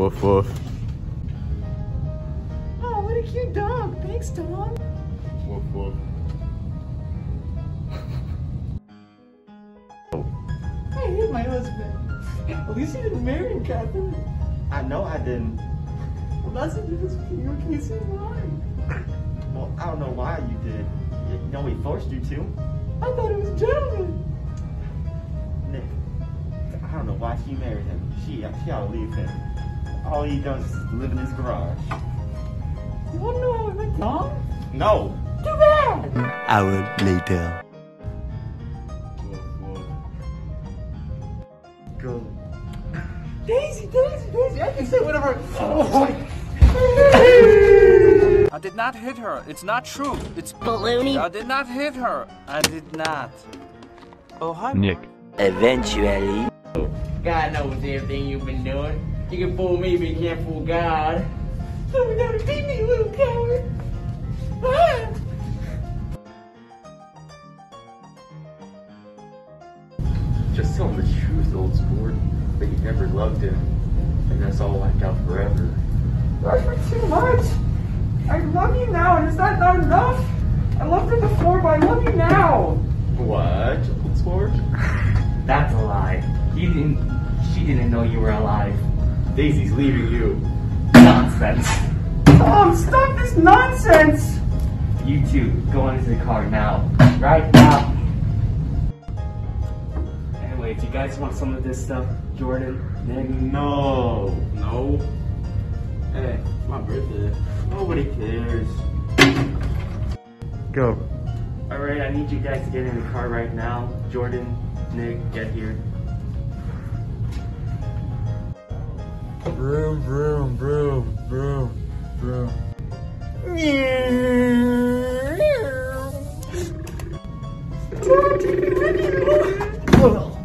Woof woof. Oh, what a cute dog. Thanks, Tom. Woof woof. I hate my husband. At least you didn't marry him, Catherine. I know I didn't. Well, that's the difference between you and Casey and mine. Well, I don't know why you did. You know he forced you to. I thought it was a gentleman. Nick, I don't know why she married him. She, she ought to leave him. All he does is live in his garage. You want to know how I met Tom? No! Too bad. Hour later. Woof woof. Go. Daisy, Daisy, Daisy. I can say whatever. Oh, I did not hit her. It's not true. It's Baloney. I did not hit her. I did not. Oh hi. Nick. Eventually. God knows everything you've been doing. You can fool me, but you can't fool God. so we never beat me, little coward. Ah. Just tell him the truth, old sport. That you never loved him. And that's all wiped out forever. That's for too much. I love you now, and is that not enough? I loved you before, but I love you now. What, old sport? That's a lie. He didn't. She didn't know you were alive. Daisy's leaving you. Nonsense. Tom, stop this nonsense. You two, go into the car now. Right now. Anyway, if you guys want some of this stuff, Jordan, Nick, No. No. Hey, it's my birthday. Nobody cares. Go. Alright, I need you guys to get in the car right now. Jordan, Nick, get here. Vroom vroom vroom vroom vroom. Tom,